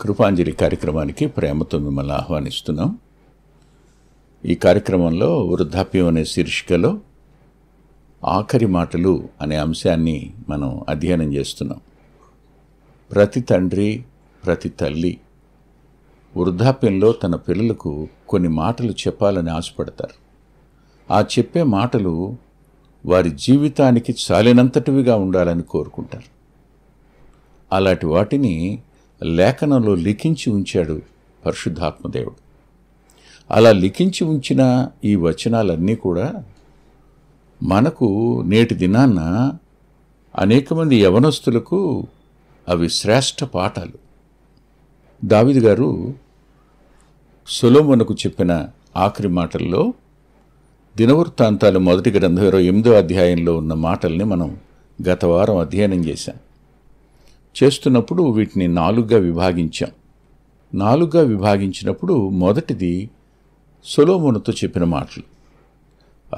కృపాంజలి కార్యక్రమానికి ప్రేమతో మిమ్మల్ని ఆహ్వానిస్తున్నాం. ఈ కార్యక్రమంలో వృద్ధాప్యం అనే శీర్షికలో ఆఖరి మాటలు అనే అంశాన్ని మనం అధ్యయనం చేస్తున్నాం. ప్రతి తండ్రి ప్రతి తల్లి వృద్ధాప్యంలో తన పిల్లలకు కొన్ని మాటలు చెప్పాలని ఆశపడతారు. ఆ చెప్పే మాటలు వారి జీవితానికి చాలినంతటివిగా ఉండాలని కోరుకుంటారు. అలాంటి వాటిని లేఖనంలో లిఖించి ఉంచాడు పరిశుద్ధాత్మదేవుడు. అలా లిఖించి ఉంచిన ఈ వచనాలన్నీ కూడా మనకు నేటి దినాన్న అనేక మంది యవనస్తులకు అవి శ్రేష్ఠ పాఠాలు. దావిది గారు సులోమనకు చెప్పిన ఆఖరి మాటల్లో దినవృత్తాంతాలు మొదటి గ్రంథం ఇరవై ఎనిమిదో అధ్యాయంలో ఉన్న మాటల్ని మనం గత వారం అధ్యయనం చేశాం. చేస్తున్నప్పుడు వీటిని నాలుగుగా విభాగించాం. నాలుగుగా విభాగించినప్పుడు మొదటిది సొలోమోనుతో చెప్పిన మాటలు.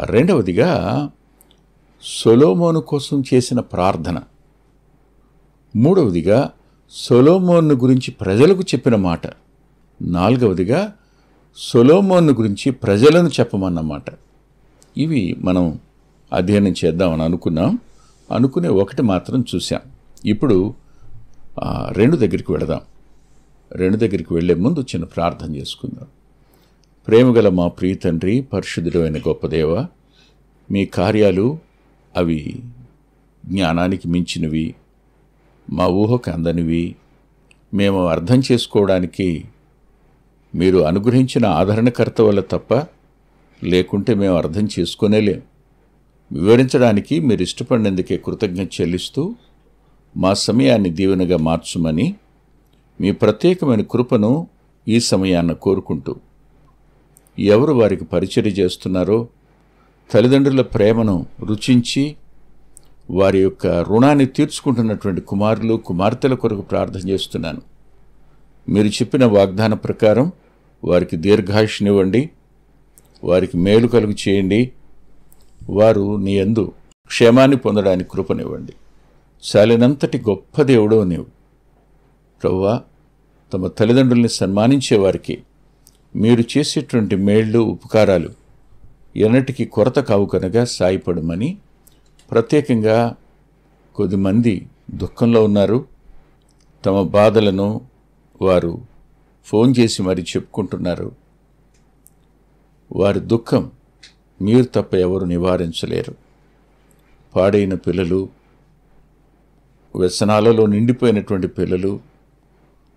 రెండవదిగా సొలోమోను కోసం చేసిన ప్రార్థన. మూడవదిగా సొలోమోన్ను గురించి ప్రజలకు చెప్పిన మాట. నాలుగవదిగా సొలోమోన్ను గురించి ప్రజలను చెప్పమన్నమాట. ఇవి మనం అధ్యయనం చేద్దామని అనుకున్నాం. అనుకునే ఒకటి మాత్రం చూశాం. ఇప్పుడు రెండు దగ్గరికి వెళదాం. రెండు దగ్గరికి వెళ్ళే ముందు చిన్న ప్రార్థన చేసుకుందాం. ప్రేమగల మా ప్రియ తండ్రి పరిశుద్ధుడు అయిన గొప్ప దేవ మీ కార్యాలు అవి జ్ఞానానికి మించినవి మా ఊహకు అందనివి. మేము అర్థం చేసుకోవడానికి మీరు అనుగ్రహించిన ఆదరణకర్త వల్ల తప్ప లేకుంటే మేము అర్థం చేసుకునేలేం వివరించడానికి మీరు ఇష్టపడినందుకే కృతజ్ఞత చెల్లిస్తూ మా సమయాన్ని దీవెనగా మార్చుమని మీ ప్రత్యేకమైన కృపను ఈ సమయాన్న కోరుకుంటూ. ఎవరు వారికి పరిచర్య చేస్తున్నారో తల్లిదండ్రుల ప్రేమను రుచించి వారి యొక్క రుణాన్ని తీర్చుకుంటున్నటువంటి కుమారులు కుమార్తెల కొరకు ప్రార్థన చేస్తున్నాను. మీరు చెప్పిన వాగ్దాన ప్రకారం వారికి దీర్ఘాయుష్నివ్వండి వారికి మేలు కలుగు చేయండి వారు నీ యందు క్షేమాన్ని పొందడానికి కృపనివ్వండి. చాలినంతటి గొప్ప దేవుడో నీవు. ప్రవ్వా తమ తల్లిదండ్రుల్ని సన్మానించే వారికి మీరు చేసేటువంటి మేళ్ళు ఉపకారాలు ఎన్నటికీ కొరత కావు కనుక సాయపడమని ప్రత్యేకంగా కొద్దిమంది దుఃఖంలో ఉన్నారు. తమ బాధలను వారు ఫోన్ చేసి మరి చెప్పుకుంటున్నారు. వారి దుఃఖం మీరు తప్ప ఎవరు నివారించలేరు. పాడైన పిల్లలు వ్యసనాలలో నిండిపోయినటువంటి పిల్లలు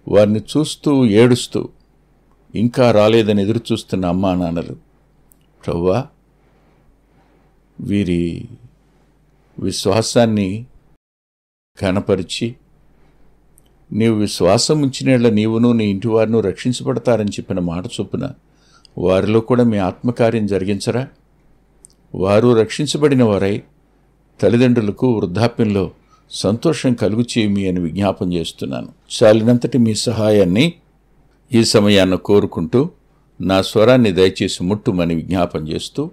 వారిని చూస్తూ ఏడుస్తూ ఇంకా రాలేదని ఎదురు చూస్తున్న అమ్మా నాన్నలు ప్రవ్వా వీరి విశ్వాసాన్ని కనపరిచి నీవు విశ్వాసం ఉంచినేళ్ళ నీవును నీ ఇంటి వారిను రక్షించబడతారని చెప్పిన మాట చొప్పున వారిలో కూడా మీ ఆత్మకార్యం జరిగించరా? వారు రక్షించబడిన వారై తల్లిదండ్రులకు వృద్ధాప్యంలో సంతోషం కలుగు చేయమి అని విజ్ఞాపం చేస్తున్నాను. చాలినంతటి మీ సహాయాన్ని ఈ సమయాన్ని కోరుకుంటూ నా స్వరాన్ని దయచేసి ముట్టుమని విజ్ఞాపం చేస్తూ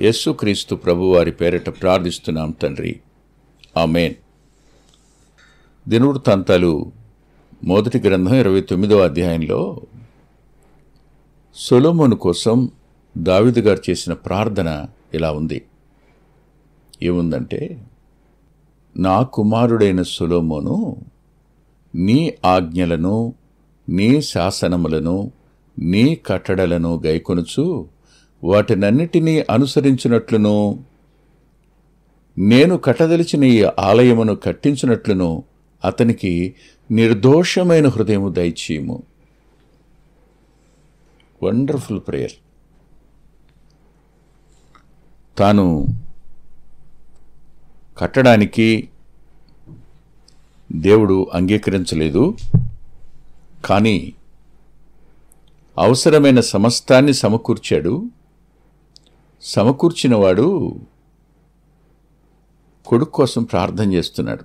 యేసుక్రీస్తు ప్రభువారి పేరిట ప్రార్థిస్తున్నాం తండ్రి. ఆమెన్. దినవృత్తాంతాలు మొదటి గ్రంథం ఇరవై తొమ్మిదవ అధ్యాయంలో సొలోమోను కోసం దావిదు గారు చేసిన ప్రార్థన ఇలా ఉంది. ఏముందంటే నా కుమారుడైన సులోమోను నీ ఆజ్ఞలను నీ శాసనములను నీ కట్టడలను గైకొనుచు వాటినన్నిటినీ అనుసరించినట్లును నేను కట్టదలిచిన ఈ ఆలయమును కట్టించినట్లును అతనికి నిర్దోషమైన హృదయము దయచేయము. వండర్ఫుల్ ప్రేయర్ తాను కట్టడానికి దేవుడు అంగీకరించలేదు. కానీ అవసరమైన సమస్తాన్ని సమకూర్చాడు. సమకూర్చినవాడు కొడుకు కోసం ప్రార్థన చేస్తున్నాడు.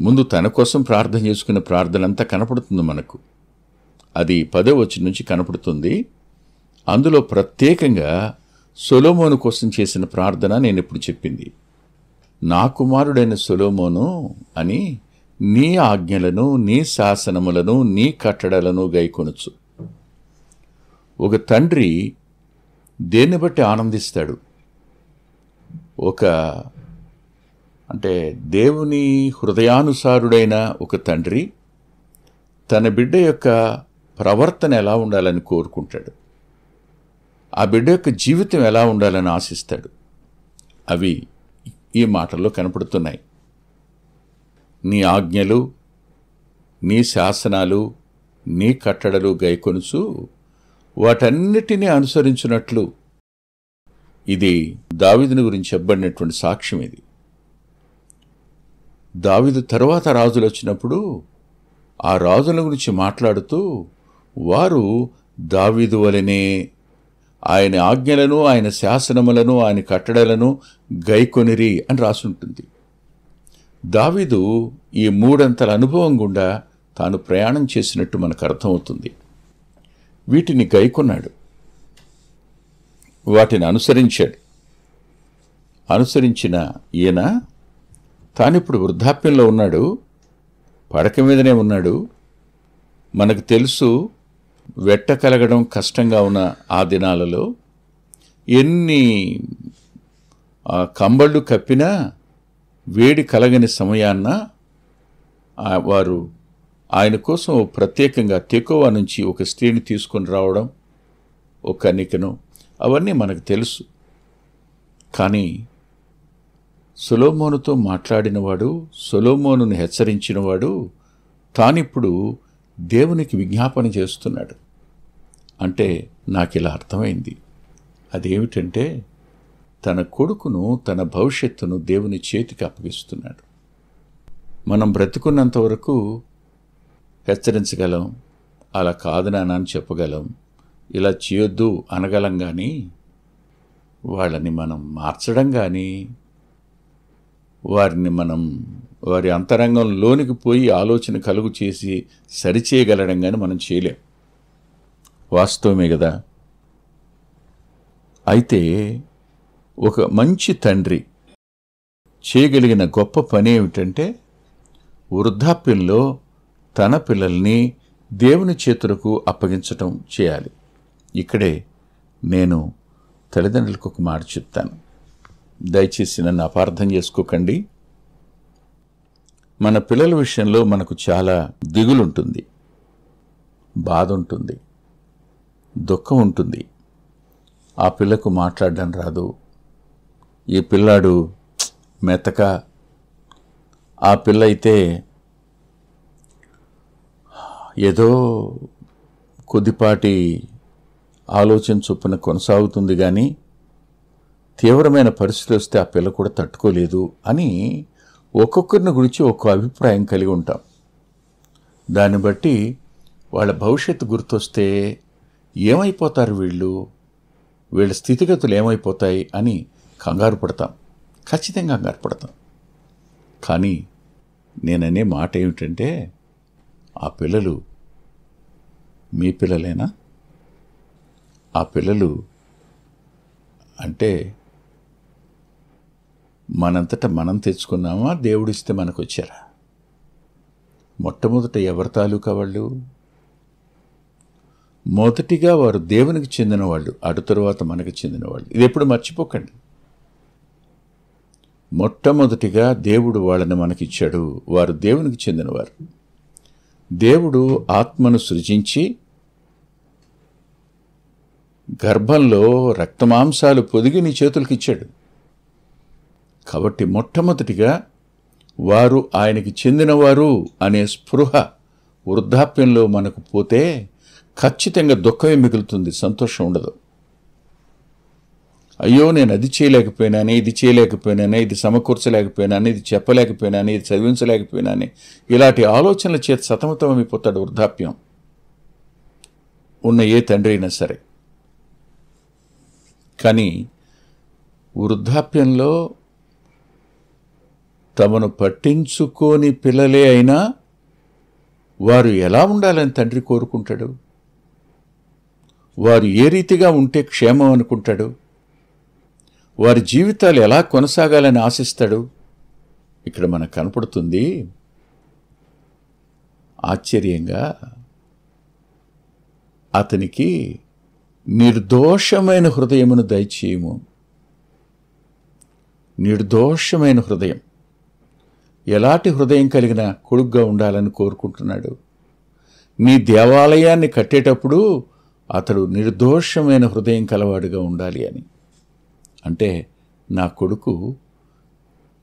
ముందు తన కోసం ప్రార్థన చేసుకున్న ప్రార్థన అంతా కనపడుతుంది మనకు. అది పదో వచ్చి నుంచి కనపడుతుంది. అందులో ప్రత్యేకంగా సొలోమోను కోసం చేసిన ప్రార్థన నేను ఇప్పుడు చెప్పింది. నా కుమారుడైన సొలోమోను అని నీ ఆజ్ఞలను నీ శాసనములను నీ కట్టడలను గైకొనుచు. ఒక తండ్రి దేన్ని బట్టి ఆనందిస్తాడు? ఒక అంటే దేవుని హృదయానుసారుడైన ఒక తండ్రి తన బిడ్డ యొక్క ప్రవర్తన ఎలా ఉండాలని కోరుకుంటాడు? ఆ బిడ్డ యొక్క జీవితం ఎలా ఉండాలని ఆశిస్తాడు? అవి ఈ మాటల్లో కనపడుతున్నాయి. నీ ఆజ్ఞలు నీ శాసనాలు నీ కట్టడలు గైకొనుచు వాటన్నిటినీ అనుసరించినట్లు. ఇది దావిదుని గురించి చెప్పబడినటువంటి సాక్ష్యం ఇది. దావిదు తరువాత రాజులు వచ్చినప్పుడు ఆ రాజుల గురించి మాట్లాడుతూ వారు దావీదు వలనే ఆయన ఆజ్ఞలను ఆయన శాసనములను ఆయన కట్టడలను గైకొనిరి అని రాసుంటుంది. దావీదు ఈ మూడంతల అనుభవం గుండా తాను ప్రయాణం చేసినట్టు మనకు అర్థమవుతుంది. వీటిని గైకొన్నాడు. వాటిని అనుసరించాడు. అనుసరించిన ఈయన తానిప్పుడు వృద్ధాప్యంలో ఉన్నాడు. పడక మీదనే ఉన్నాడు. మనకు తెలుసు వెట్ట కలగడం కష్టంగా ఉన్న ఆ దినాలలో ఎన్ని కంబళ్ళు కప్పినా వేడి కలగని సమయాన్న వారు ఆయన కోసం ప్రత్యేకంగా తెకోవా నుంచి ఒక స్త్రీని తీసుకొని రావడం ఒక కన్నికను అవన్నీ మనకు తెలుసు. కానీ సొలోమోనుతో మాట్లాడినవాడు సొలోమోనును హెచ్చరించినవాడు తానిప్పుడు దేవునికి విజ్ఞాపన చేస్తున్నాడు. అంటే నాకు ఇలా అర్థమైంది. అదేమిటంటే తన కొడుకును తన భవిష్యత్తును దేవుని చేతికి అప్పగిస్తున్నాడు. మనం బ్రతుకున్నంత వరకు హెచ్చరించగలం అలా కాదు నాన్న అని చెప్పగలం ఇలా చేయొద్దు అనగలం కానీ వాళ్ళని మనం మార్చడం కానీ వారిని మనం వారి అంతరంగం లోనికి పోయి ఆలోచన కలుగు చేసి సరిచేయగలడం కానీ మనం చేయలేం. వాస్తవమే కదా? అయితే ఒక మంచి తండ్రి చేయగలిగిన గొప్ప పని ఏమిటంటే వృద్ధాప్యంలో తన పిల్లల్ని దేవుని చేతులకు అప్పగించటం చేయాలి. ఇక్కడే నేను తల్లిదండ్రులకు ఒక మాట చెప్తాను. దయచేసి నన్ను అపార్థం చేసుకోకండి. మన పిల్లల విషయంలో మనకు చాలా దిగులుంటుంది. బాధ ఉంటుంది దుఃఖం ఉంటుంది ఆ పిల్లకు మాట్లాడడం రాదు. ఈ పిల్లాడు మెతక. ఆ పిల్ల అయితే ఏదో కొద్దిపాటి ఆలోచన చొప్పున కొనసాగుతుంది కానీ తీవ్రమైన పరిస్థితి వస్తే ఆ పిల్ల కూడా తట్టుకోలేదు అని ఒక్కొక్కరిని గురించి ఒక్కో అభిప్రాయం కలిగి ఉంటాం. దాన్ని బట్టి వాళ్ళ భవిష్యత్తు గుర్తొస్తే ఏమైపోతారు వీళ్ళు? వీళ్ళ స్థితిగతులు ఏమైపోతాయి అని కంగారు పడతాం. ఖచ్చితంగా కంగారు పడతాం. కానీ నేననే మాట ఏమిటంటే ఆ పిల్లలు మీ పిల్లలేనా? ఆ పిల్లలు అంటే మనంతట మనం తెచ్చుకున్నామా? దేవుడిస్తే మనకు వచ్చారా మొట్టమొదట ఎవరి తాలూకా వాళ్ళు? మొదటిగా వారు దేవునికి చెందిన వాళ్ళు అటు తరువాత మనకు చెందిన వాళ్ళు ఇది ఎప్పుడు మర్చిపోకండి. మొట్టమొదటిగా దేవుడు వాళ్ళని మనకిచ్చాడు. వారు దేవునికి చెందినవారు. దేవుడు ఆత్మను సృజించి గర్భంలో రక్తమాంసాలు పొదిగి నీ చేతులకిచ్చాడు. కాబట్టి మొట్టమొదటిగా వారు ఆయనకి చెందినవారు అనే స్పృహ వృద్ధాప్యంలో మనకు పోతే ఖచ్చితంగా దుఃఖమే మిగులుతుంది సంతోషం ఉండదు. అయ్యో నేను అది చేయలేకపోయినానే ఇది చేయలేకపోయినానే ఇది సమకూర్చలేకపోయినానే ఇది చెప్పలేకపోయినానే ఇది చదివించలేకపోయినానే ఇలాంటి ఆలోచనల చేత సతమతమైపోతాడు వృద్ధాప్యం. ఉన్న ఏ తండ్రి అయినా సరే. కానీ వృద్ధాప్యంలో తమను పట్టించుకోని పిల్లలే అయినా వారు ఎలా ఉండాలని తండ్రి కోరుకుంటాడు? వారు ఏ రీతిగా ఉంటే క్షేమం అనుకుంటాడు? వారి జీవితాలు ఎలా కొనసాగాలని ఆశిస్తాడు? ఇక్కడ మనకు కనపడుతుంది ఆశ్చర్యంగా అతనికి నిర్దోషమైన హృదయమును దయచేయము. నిర్దోషమైన హృదయం. ఎలాంటి హృదయం కలిగిన కొడుగ్గా ఉండాలని కోరుకుంటున్నాడు. మీ దేవాలయాన్ని కట్టేటప్పుడు అతడు నిర్దోషమైన హృదయం కలవాడుగా ఉండాలి అని. అంటే నా కొడుకు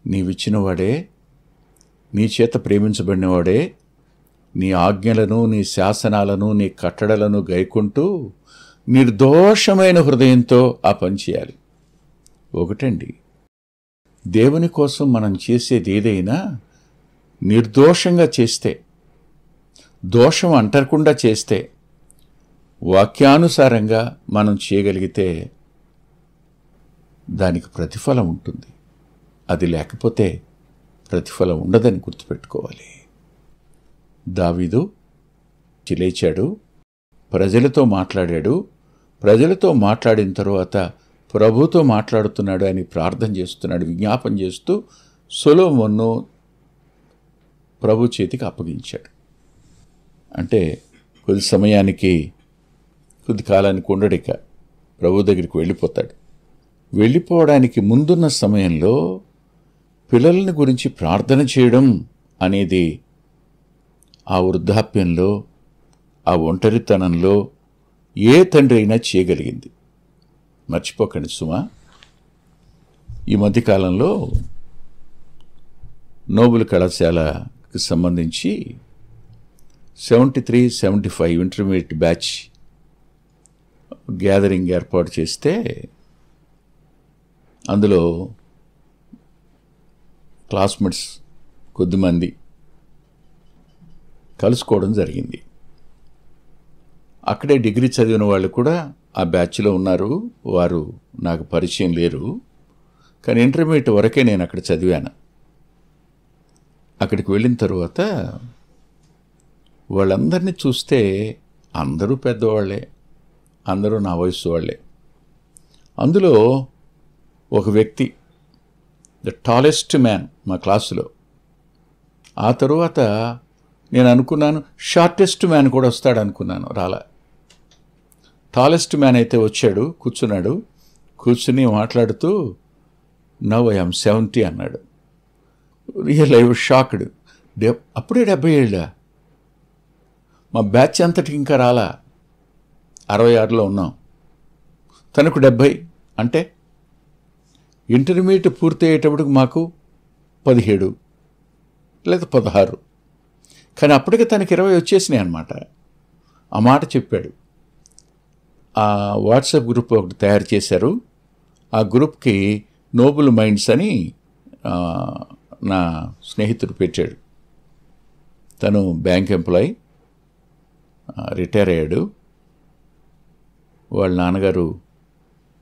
నీవిచ్చినవాడే నీ చేత ప్రేమించబడినవాడే నీ ఆజ్ఞలను నీ శాసనాలను నీ కట్టడలను గైకుంటూ నిర్దోషమైన హృదయంతో ఆ పని చేయాలి. ఒకటండి దేవుని కోసం మనం చేసేది ఏదైనా నిర్దోషంగా చేస్తే దోషం అంటకుండా చేస్తే వాక్యానుసారంగా మనం చేయగలిగితే దానికి ప్రతిఫలం ఉంటుంది. అది లేకపోతే ప్రతిఫలం ఉండదని గుర్తుపెట్టుకోవాలి. దావీదు లేచాడు ప్రజలతో మాట్లాడాడు. ప్రజలతో మాట్లాడిన తరువాత ప్రభుతో మాట్లాడుతున్నాడు అని ప్రార్థన చేస్తున్నాడు విజ్ఞాపన చేస్తూ సొలోమోన్ను ప్రభు చేతికి అప్పగించాడు. అంటే కొద్ది సమయానికి కొద్ది కాలానికి ఉండడిక ప్రభు దగ్గరికి వెళ్ళిపోతాడు. వెళ్ళిపోవడానికి ముందున్న సమయంలో పిల్లలని గురించి ప్రార్థన చేయడం అనేది ఆ వృద్ధాప్యంలో ఆ ఒంటరితనంలో ఏ తండ్రి అయినా చేయగలిగింది. మర్చిపోకండి సుమా. ఈ మధ్యకాలంలో నోబుల్ కళాశాలకు సంబంధించి seventy three seventy five intermediate batch gathering ఏర్పాటు చేస్తే అందులో క్లాస్మేట్స్ కొద్దిమంది కలుసుకోవడం జరిగింది. అక్కడే డిగ్రీ చదివిన వాళ్ళు కూడా ఆ బ్యాచ్లో ఉన్నారు. వారు నాకు పరిచయం లేరు. కానీ ఇంటర్మీడియట్ వరకే నేను అక్కడ చదివాను. అక్కడికి వెళ్ళిన తర్వాత వాళ్ళందరినీ చూస్తే అందరూ పెద్దవాళ్ళే. అందరూ నా వయసు వాళ్ళే అందులో ఒక వ్యక్తి ద టాలెస్ట్ మ్యాన్ మా క్లాసులో. ఆ తరువాత నేను అనుకున్నాను షార్టెస్ట్ మ్యాన్ కూడా వస్తాడు అనుకున్నాను రాలా. టాలెస్ట్ మ్యాన్ అయితే వచ్చాడు కూర్చున్నాడు. కూర్చుని మాట్లాడుతూ నవ్ ఐఎమ్ సెవెంటీ అన్నాడు. Real I shocked. డె అప్పుడే డెబ్బై ఏళ్ళ? మా బ్యాచ్ అంతటికి ఇంకా రాలా? అరవై ఆరులో ఉన్నాం. తనకు డెబ్భై అంటే ఇంటర్మీడియట్ పూర్తి అయ్యేటప్పటికి మాకు పదిహేడు లేదా పదహారు. కానీ అప్పటికి తనకి ఇరవై వచ్చేసినాయి అనమాట ఆ మాట చెప్పాడు. ఆ వాట్సాప్ గ్రూప్ ఒకటి తయారు చేశారు. ఆ గ్రూప్కి నోబుల్ మైండ్స్ అని నా స్నేహితుడు పెట్టాడు. తను బ్యాంక్ ఎంప్లాయ్ రిటైర్ అయ్యాడు. వాళ్ళ నాన్నగారు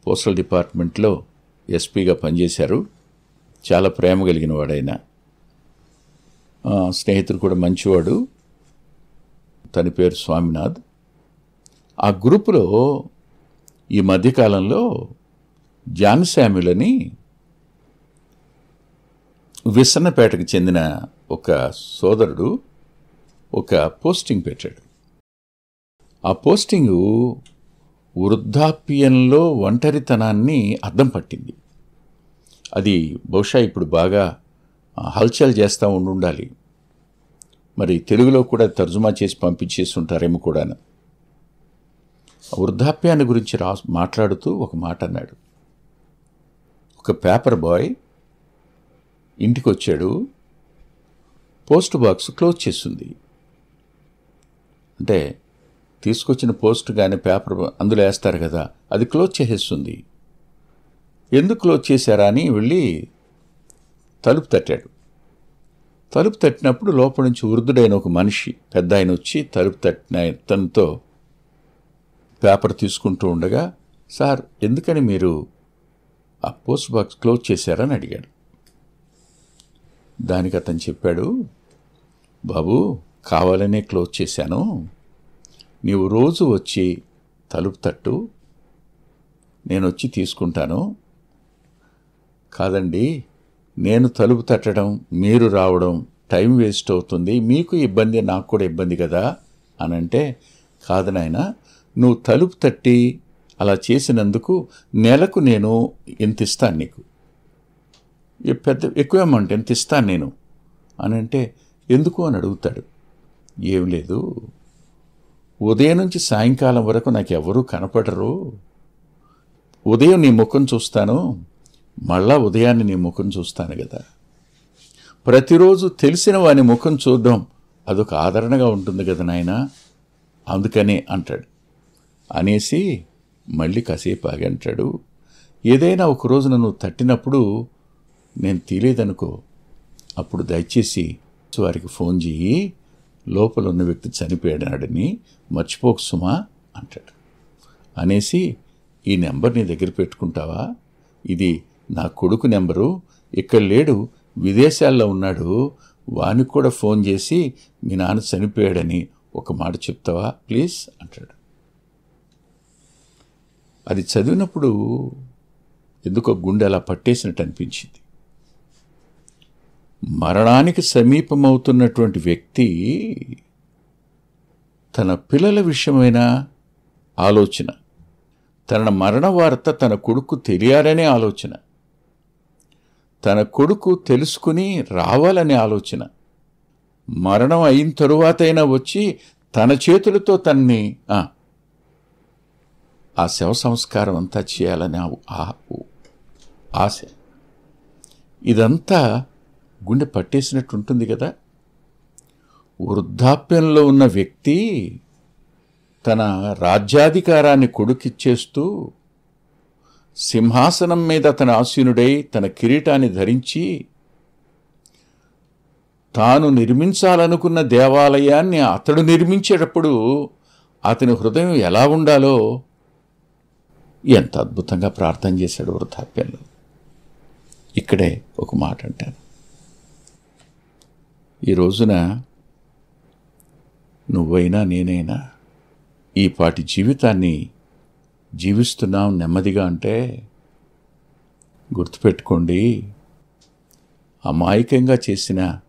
పోస్టల్ డిపార్ట్మెంట్లో ఎస్పీగా పనిచేశారు. చాలా ప్రేమ కలిగిన వాడైన. స్నేహితుడు కూడా మంచివాడు. తన పేరు స్వామినాథ్. ఆ గ్రూపులో ఈ మధ్యకాలంలో జాన్ శామ్యుల్ అని విసన్నపేటకు చెందిన ఒక సోదరుడు ఒక పోస్టింగ్ పెట్టాడు. ఆ పోస్టింగు వృద్ధాప్యంలో ఒంటరితనాన్ని అద్దం పట్టింది. అది బహుశా ఇప్పుడు బాగా హల్చల్ చేస్తూ ఉండి ఉండాలి మరి తెలుగులో కూడా తర్జుమా చేసి పంపించేసి ఉంటారేమో కూడాను. వృద్ధాప్యాన్ని గురించి రా మాట్లాడుతూ ఒక మాట అన్నాడు. ఒక పేపర్ బాయ్ ఇంటికి వచ్చాడు పోస్ట్ బాక్స్ క్లోజ్ చేస్తుంది. అంటే తీసుకొచ్చిన పోస్ట్ కానీ పేపర్ అందులో వేస్తారు కదా అది క్లోజ్ చేసేస్తుంది. ఎందుకు క్లోజ్ చేశారా అని వెళ్ళి తలుపు తట్టాడు. తలుపు తట్టినప్పుడు లోపల నుంచి వృద్ధుడైన ఒక మనిషి పెద్ద ఆయన వచ్చి తలుపు తట్టిన తనతో పేపర్ తీసుకుంటూ ఉండగా సార్ ఎందుకని మీరు ఆ పోస్ట్ బాక్స్ క్లోజ్ చేశారని అడిగాడు. దానికి అతను చెప్పాడు బాబు కావాలనే క్లోజ్ చేశాను. నీవు రోజు వచ్చి తలుపు తట్టు. నేను వచ్చి తీసుకుంటాను. కాదండి నేను తలుపు తట్టడం మీరు రావడం టైం వేస్ట్ అవుతుంది. మీకు ఇబ్బంది నాకు కూడా ఇబ్బంది కదా? అని అంటే కాదు నాయన నువ్వు తలుపు తట్టి అలా చేసినందుకు నెలకు నేను ఎంత ఇస్తాను నీకు? పెద్ద ఎక్కువ అమౌంట్ ఎంత ఇస్తాను నేను? అని అంటే ఎందుకు అని అడుగుతాడు. ఏం లేదు. ఉదయం నుంచి సాయంకాలం వరకు నాకు ఎవరూ కనపడరు. ఉదయం నీ ముఖం చూస్తాను మళ్ళా ఉదయాన్నే నీ ముఖం చూస్తాను కదా. ప్రతిరోజు తెలిసిన వాని ముఖం చూడడం అదొక ఆదరణగా ఉంటుంది కదా నాయన? అందుకనే అంటాడు. అనేసి మళ్ళీ కాసేపు ఆగంటాడు అంటాడు ఏదైనా ఒక రోజు నన్ను తట్టినప్పుడు నేను తీలేదనుకో అప్పుడు దయచేసి వారికి ఫోన్ చేయి లోపల ఉన్న వ్యక్తి చనిపోయాడని మర్చిపోకు సుమా అంటాడు. అనేసి ఈ నెంబర్ నీ దగ్గర పెట్టుకుంటావా? ఇది నా కొడుకు నెంబరు ఇక్కడ లేడు విదేశాల్లో ఉన్నాడు వానికి కూడా ఫోన్ చేసి మీ నాన్న చనిపోయాడని ఒక మాట చెప్తావా ప్లీజ్ అంటాడు. అది చదివినప్పుడు ఎందుకో గుండె అలా పట్టేసినట్టు అనిపించింది. మరణానికి సమీపమవుతున్నటువంటి వ్యక్తి తన పిల్లల విషయమైన ఆలోచన తన మరణ వార్త తన కొడుకు తెలియాలనే ఆలోచన తన కొడుకు తెలుసుకుని రావాలనే ఆలోచన మరణం అయిన తరువాతైనా వచ్చి తన చేతులతో తన్ని ఆ, శవ సంస్కారం అంతా చేయాలని ఆశ ఇదంతా గుండె పట్టేసినట్టు ఉంటుంది కదా వృద్ధాప్యంలో ఉన్న వ్యక్తి తన రాజ్యాధికారాన్ని కొడుకిచ్చేస్తూ సింహాసనం మీద తన ఆసీనుడై తన కిరీటాన్ని ధరించి తాను నిర్మించాలనుకున్న దేవాలయాన్ని అతడు నిర్మించేటప్పుడు అతని హృదయం ఎలా ఉండాలో ఎంత అద్భుతంగా ప్రార్థన చేశాడు వృద్ధాప్యంలో. ఇక్కడే ఒక మాట అంటాను. ఈ రోజున నువ్వైనా నేనైనా ఈ పాటి జీవితాన్ని జీవిస్తున్నాం నెమ్మదిగా అంటే గుర్తుపెట్టుకోండి అమాయకంగా చేసిన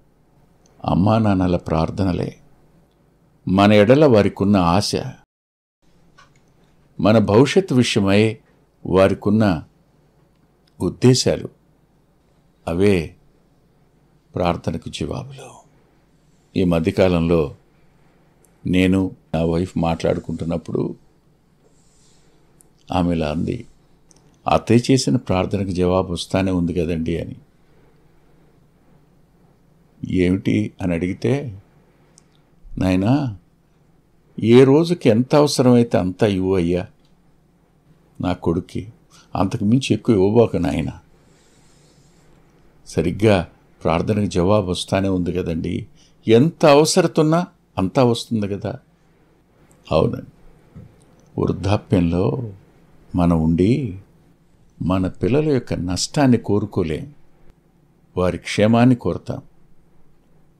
అమ్మా నాన్నల ప్రార్థనలే మన ఎడల వారికున్న ఆశ మన భవిష్యత్తు విషయమై వారికున్న ఉద్దేశాలు. అవే ప్రార్థనకు జవాబులు. ఈ మధ్యకాలంలో నేను నా వైఫ్ మాట్లాడుకుంటున్నప్పుడు ఆమె ఇలా అంది అత్తయ్య చేసిన ప్రార్థనకు జవాబు వస్తానే ఉంది కదండి అని. ఏమిటి? అని అడిగితే నాయనా ఏ రోజుకి ఎంత అవసరమైతే అంత ఇవ్వు అయ్యా? నా కొడుక్కి. అంతకు మించి ఎక్కువ ఇవ్వబోక నాయన. సరిగ్గా ప్రార్థనకు జవాబు వస్తానే ఉంది కదండి. ఎంత అవసరతున్నా అంతా వస్తుంది కదా. అవునండి. వృద్ధాప్యంలో మనం ఉండి మన పిల్లల యొక్క నష్టాన్ని కోరుకోలేం. వారి క్షేమాన్ని కోరతాం.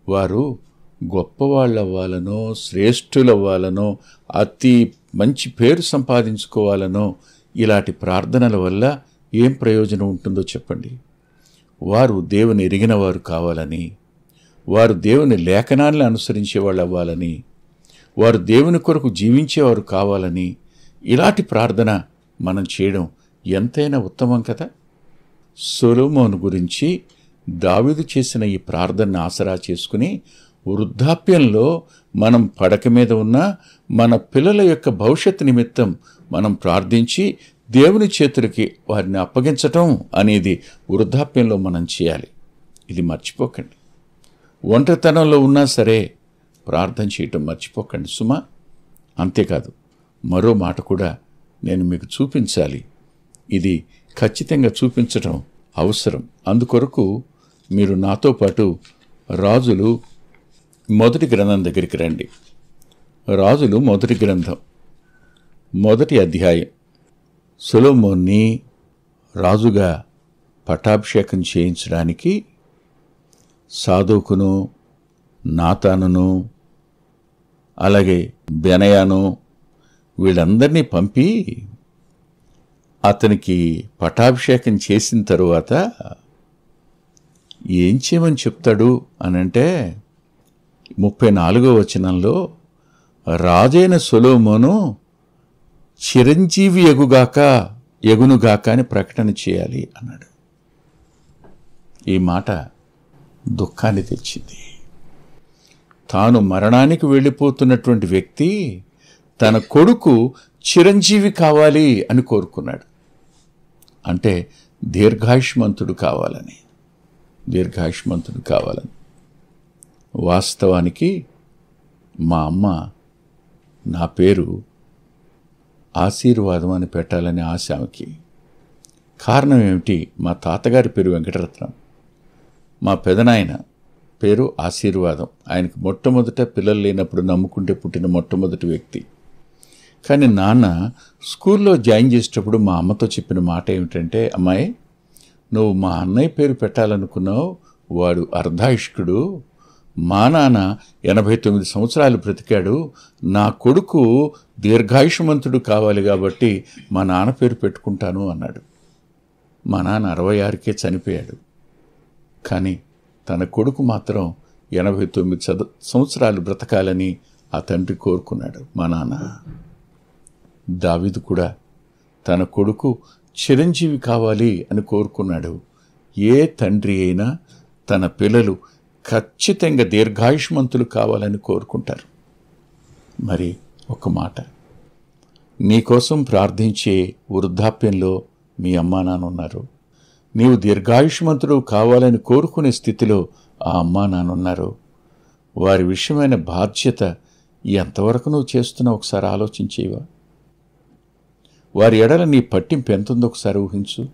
వారు గొప్పవాళ్ళవ్వాలనో శ్రేష్ఠులవ్వాలనో అతి మంచి పేరు సంపాదించుకోవాలనో ఇలాంటి ప్రార్థనల వల్ల ఏం ప్రయోజనం ఉంటుందో చెప్పండి. వారు దేవుని ఎరిగిన వారు కావాలని వారు దేవుని లేఖనాన్ని అనుసరించే వాళ్ళు అవ్వాలని వారు దేవుని కొరకు జీవించేవారు కావాలని ఇలాంటి ప్రార్థన మనం చేయడం ఎంతైనా ఉత్తమం కదా? సొలోమోను గురించి దావిదు చేసిన ఈ ప్రార్థనను ఆసరా చేసుకుని వృద్ధాప్యంలో మనం పడక మీద ఉన్న మన పిల్లల యొక్క భవిష్యత్తు నిమిత్తం మనం ప్రార్థించి దేవుని చేతులకి వారిని అప్పగించటం అనేది వృద్ధాప్యంలో మనం చేయాలి. ఇది మర్చిపోకండి. ఒంటరితనంలో ఉన్నా సరే ప్రార్థన చేయటం మర్చిపోకండి. సుమా అంతేకాదు మరో మాట కూడా నేను మీకు చూపించాలి. ఇది ఖచ్చితంగా చూపించటం అవసరం. అందుకొరకు మీరు నాతో పాటు రాజులు మొదటి గ్రంథం దగ్గరికి రండి. రాజులు మొదటి గ్రంథం మొదటి అధ్యాయం. సులోమోన్ని రాజుగా పట్టాభిషేకం చేయించడానికి సాధుకును నాతానును అలాగే బెనయాను వీళ్ళందరినీ పంపి అతనికి పటాభిషేకం చేసిన తరువాత ఏం చేయమని చెప్తాడు అనంటే ముప్పై నాలుగో వచనంలో రాజైన సొలోమోను చిరంజీవి ఎగుగాక ఎగునుగాక అని ప్రకటన చేయాలి అన్నాడు. ఈ మాట దుఃఖాన్ని తెచ్చింది. తాను మరణానికి వెళ్ళిపోతున్నటువంటి వ్యక్తి తన కొడుకు చిరంజీవి కావాలి అని కోరుకున్నాడు. అంటే దీర్ఘాయుష్మంతుడు కావాలని దీర్ఘాయుష్మంతుడు కావాలని. వాస్తవానికి మా అమ్మ నా పేరు ఆశీర్వాదం అని పెట్టాలని ఆశ ఆమెకి. కారణం ఏమిటి? మా తాతగారి పేరు వెంకటరత్నం. మా పెదనాయన పేరు ఆశీర్వాదం. ఆయనకు మొట్టమొదట పిల్లలు లేనప్పుడు నమ్ముకుంటే పుట్టిన మొట్టమొదటి వ్యక్తి. కానీ నాన్న స్కూల్లో జాయిన్ చేసేటప్పుడు మా అమ్మతో చెప్పిన మాట ఏమిటంటే అమ్మాయి నువ్వు మా అన్నయ్య పేరు పెట్టాలనుకున్నావు వాడు అర్ధాయుష్కుడు మా నాన్న ఎనభై తొమ్మిది సంవత్సరాలు బ్రతికాడు. నా కొడుకు దీర్ఘాయుషమంతుడు కావాలి కాబట్టి మా నాన్న పేరు పెట్టుకుంటాను అన్నాడు. మా నాన్న అరవై ఆరుకే చనిపోయాడు. కానీ తన కొడుకు మాత్రం ఎనభై తొమ్మిది చద సంవత్సరాలు బ్రతకాలని ఆ తండ్రి కోరుకున్నాడు మా నాన్న. దావిదు కూడా తన కొడుకు చిరంజీవి కావాలి అని కోరుకున్నాడు. ఏ తండ్రి అయినా తన పిల్లలు ఖచ్చితంగా దీర్ఘాయుష్మంతులు కావాలని కోరుకుంటారు. మరి ఒక మాట. నీకోసం ప్రార్థించే వృద్ధాప్యంలో మీ అమ్మా నాన్న ఉన్నారు. నీవు దీర్ఘాయుష్మంతుడు కావాలని కోరుకునే స్థితిలో ఆ అమ్మా నాన్నున్నారు వారి విషయమైన బాధ్యత ఎంతవరకు నువ్వు చేస్తున్నావు ఒకసారి ఆలోచించేవా? వారి ఎడల నీ పట్టింపు ఎంతుందో ఒకసారి ఊహించు.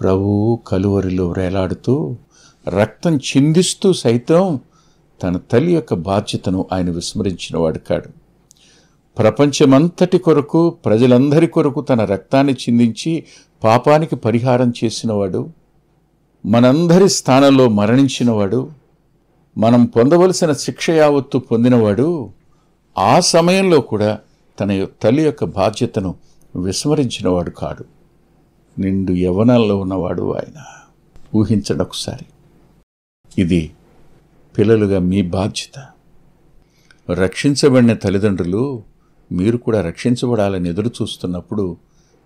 ప్రభు కలువరిలో వేలాడుతూ రక్తం చిందిస్తూ సైతం తన తల్లి యొక్క బాధ్యతను ఆయన విస్మరించిన వాడు కాడు. ప్రపంచమంతటి కొరకు ప్రజలందరి కొరకు తన రక్తాన్ని చిందించి పాపానికి పరిహారం చేసినవాడు మనందరి స్థానంలో మరణించినవాడు మనం పొందవలసిన శిక్ష యావత్తు పొందినవాడు ఆ సమయంలో కూడా తన తల్లి యొక్క బాధ్యతను విస్మరించినవాడు కాడు. నిండు యవనాల్లో ఉన్నవాడు ఆయన. ఊహించడొకసారి ఒకసారి. ఇది పిల్లలుగా మీ బాధ్యత. రక్షించబడిన తల్లిదండ్రులు మీరు కూడా రక్షించబడాలని ఎదురు చూస్తున్నప్పుడు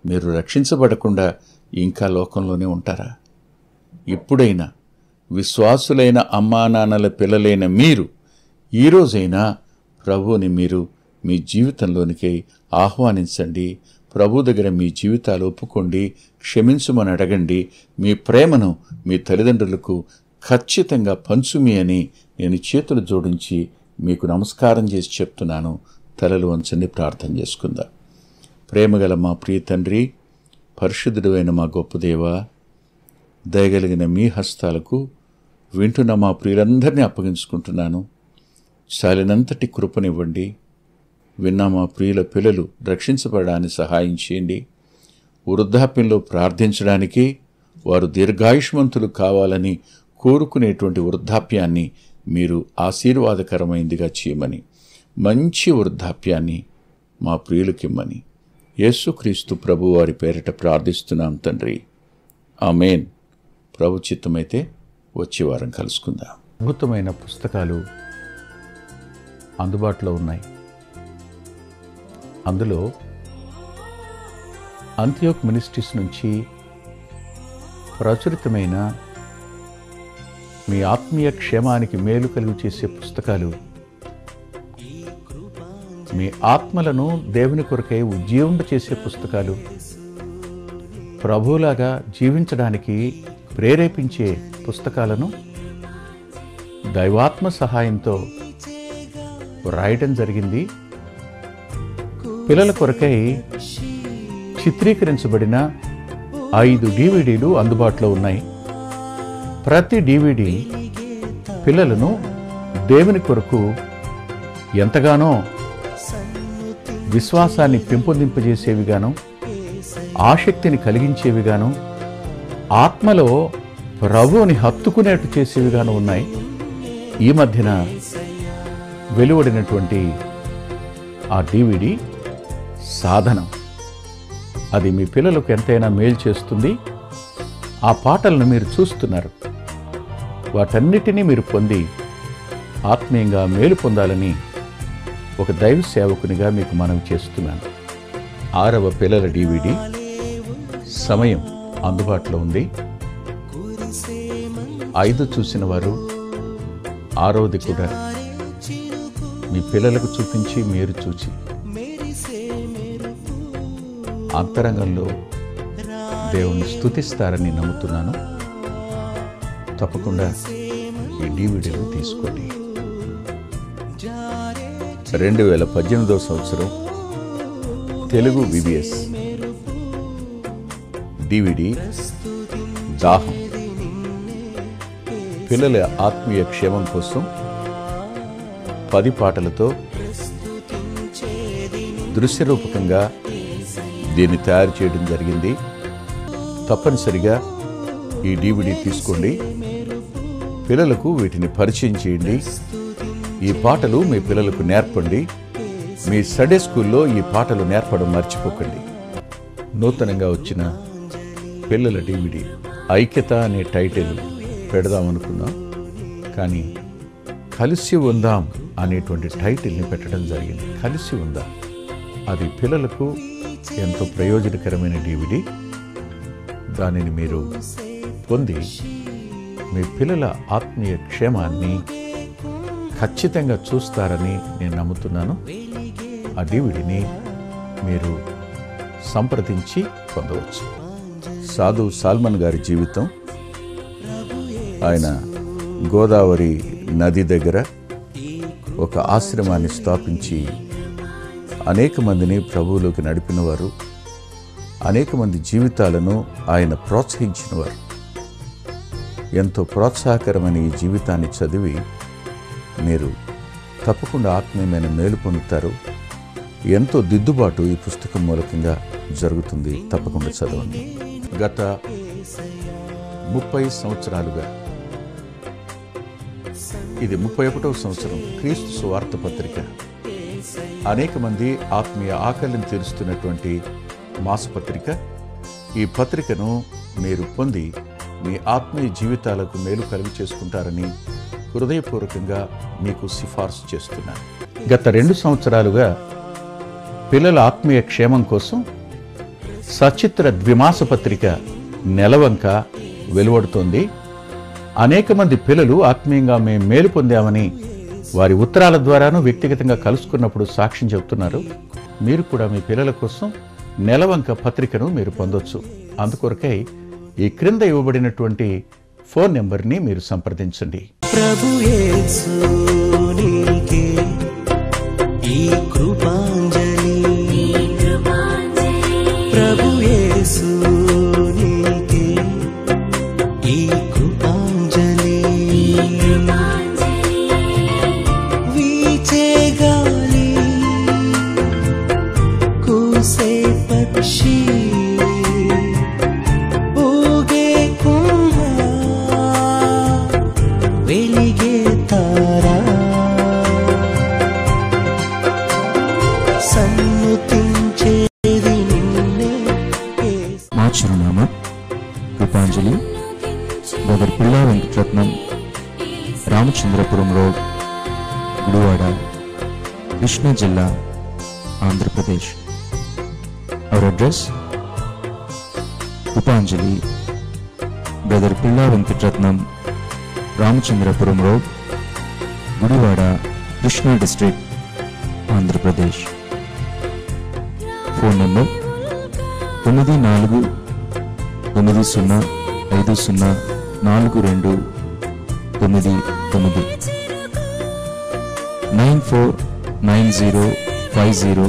మీరు రక్షించబడకుండా ఇంకా లోకంలోనే ఉంటారా? ఎప్పుడైనా విశ్వాసులైన అమ్మా నాన్నల పిల్లలైన మీరు ఈరోజైనా ప్రభువుని మీరు మీ జీవితంలోనికి ఆహ్వానించండి ప్రభు దగ్గర మీ జీవితాలు ఒప్పుకోండి క్షమించుమని అడగండి మీ ప్రేమను మీ తల్లిదండ్రులకు ఖచ్చితంగా పంచుమి అని నేను చేతులు జోడించి మీకు నమస్కారం చేసి చెప్తున్నాను. తలలు వంచండి ప్రార్థన చేసుకుందాం. ప్రేమగల మా ప్రియ తండ్రి పరిశుద్ధుడు మా గొప్ప దేవ దయగలిగిన మీ హస్తాలకు వింటున్న మా ప్రియులందరినీ అప్పగించుకుంటున్నాను. చాలినంతటి కృపనివ్వండి. విన్న మా ప్రియుల పిల్లలు రక్షించబడడానికి సహాయం చేయండి. వృద్ధాప్యంలో ప్రార్థించడానికి వారు దీర్ఘాయుష్మంతులు కావాలని కోరుకునేటువంటి వృద్ధాప్యాన్ని మీరు ఆశీర్వాదకరమైందిగా చేయమని మంచి వృద్ధాప్యాన్ని మా ప్రియులకిమ్మని. యేసుక్రీస్తు ప్రభువారి పేరిట ప్రార్థిస్తున్నాం తండ్రి. ఆమెన్. ప్రభు చిత్తమైతే వచ్చే వారం కలుసుకుందాం. అద్భుతమైన పుస్తకాలు అందుబాటులో ఉన్నాయి. అందులో అంత్యోక్ మినిస్ట్రీస్ నుంచి ప్రచురితమైన మీ ఆత్మీయ క్షేమానికి మేలు కలుగు చేసే పుస్తకాలు. మీ ఆత్మలను దేవుని కొరకై ఉజ్జీవింపచేసే పుస్తకాలు. ప్రభువులాగా జీవించడానికి ప్రేరేపించే పుస్తకాలను దైవాత్మ సహాయంతో వ్రాయటం జరిగింది. పిల్లల కొరకై చిత్రీకరించబడిన ఐదు డివిడీలు అందుబాటులో ఉన్నాయి. ప్రతి డివిడి పిల్లలను దేవుని కొరకు ఎంతగానో విశ్వాసాన్ని పెంపొందింపజేసేవిగాను ఆసక్తిని కలిగించేవిగాను ఆత్మలో ప్రభువుని హత్తుకునేట్టు చేసేవిగాను ఉన్నాయి. ఈ మధ్యన వెలువడినటువంటి ఆ డివిడి సాధనం. అది మీ పిల్లలకు ఎంతైనా మేలు చేస్తుంది. ఆ పాటలను మీరు చూస్తున్నారు. వాటన్నిటినీ మీరు పొంది ఆత్మీయంగా మేలు పొందాలని ఒక దైవ సేవకునిగా మీకు మనవి చేస్తున్నాను. ఆరవ పిల్లల డివిడి. సమయం అందుబాటులో ఉంది. ఐదు చూసిన వారు ఆరవది కూడా మీ పిల్లలకు చూపించి మీరు చూచి. అంతరంగంలో దేవుని స్థుతిస్తారని నమ్ముతున్నాను. తప్పకుండా ఈ తీసుకోండి. రెండు వేల పద్దెనిమిదవ సంవత్సరం తెలుగు విబిఎస్ డివిడి దాహం. పిల్లల ఆత్మీయ క్షేమం కోసం పది పాటలతో దృశ్యరూపకంగా దీన్ని తయారు చేయడం జరిగింది. తప్పనిసరిగా ఈ డివిడి తీసుకోండి. పిల్లలకు వీటిని పరిచయం చేయండి. ఈ పాటలు మీ పిల్లలకు నేర్పండి. మీ స్టడీ స్కూల్లో ఈ పాటలు నేర్పడం మర్చిపోకండి. నూతనంగా వచ్చిన పిల్లల డివిడి ఐక్యత అనే టైటిల్ పెడదామనుకున్నాం కానీ కలిసి ఉందాం అనేటువంటి టైటిల్ని పెట్టడం జరిగింది. కలిసి ఉందాం. అది పిల్లలకు ఎంతో ప్రయోజనకరమైన డివిడి దానిని మీరు పొంది మీ పిల్లల ఆత్మీయ క్షేమాన్ని ఖచ్చితంగా చూస్తారని నేను నమ్ముతున్నాను. ఆ డివిడిని మీరు సంప్రదించి పొందవచ్చు. సాధు సాల్మన్ గారి జీవితం ఆయన గోదావరి నది దగ్గర ఒక ఆశ్రమాన్ని స్థాపించి అనేక మందిని ప్రభువులోకి నడిపినవారు అనేక మంది జీవితాలను ఆయన ప్రోత్సహించినవారు. ఎంతో ప్రోత్సాహకరమైన ఈ జీవితాన్ని చదివి మీరు తప్పకుండా ఆత్మీయమైన మేలు పొందుతారు. ఎంతో దిద్దుబాటు ఈ పుస్తకం మూలకంగా జరుగుతుంది. తప్పకుండా చదవండి. గత ముప్పై సంవత్సరాలుగా ఇది ముప్పై ఒకటవ సంవత్సరం. క్రీస్తు సువార్త పత్రిక. అనేక మంది ఆత్మీయ ఆకలిని తీరుస్తున్నటువంటి మాసపత్రిక ఈ పత్రికను మీరు పొంది మీ ఆత్మీయ జీవితాలకు మేలు కలుగు చేసుకుంటారని హృదయపూర్వకంగా మీకు సిఫార్సు చేస్తున్నాను. గత రెండు సంవత్సరాలుగా పిల్లల ఆత్మీయ క్షేమం కోసం సచిత్ర ద్విమాస పత్రిక నెలవంక వెలువడుతోంది. అనేక మంది పిల్లలు ఆత్మీయంగా మేము మేలు పొందామని వారి ఉత్తరాల ద్వారాను వ్యక్తిగతంగా కలుసుకున్నప్పుడు సాక్ష్యం చెబుతున్నారు. మీరు కూడా మీ పిల్లల కోసం నెలవంక పత్రికను మీరు పొందొచ్చు. అందుకొరకై ఈ క్రింద ఇవ్వబడినటువంటి ఫోన్ నెంబర్ని మీరు సంప్రదించండి. ప్రభు యేసు నీకే ఈ కృపాంజలి. ప్రభు పిల్లా వెంకటరత్నం రామచంద్రపురం రోడ్ గుడివాడ కృష్ణా జిల్లా Andhra Pradesh. Our address Upanjali brother Pilla Venkataratnam Ramachandrapuram road Gudivada Krishna district Andhra Pradesh. Phone number తొమ్మిది నాలుగు తొమ్మిది సున్నా ఐదు సున్నా నాలుగు రెండు తొమ్మిది తొమ్మిది nine four nine zero five zero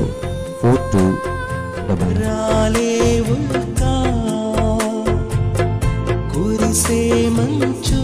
four two double కురిసే మంచు.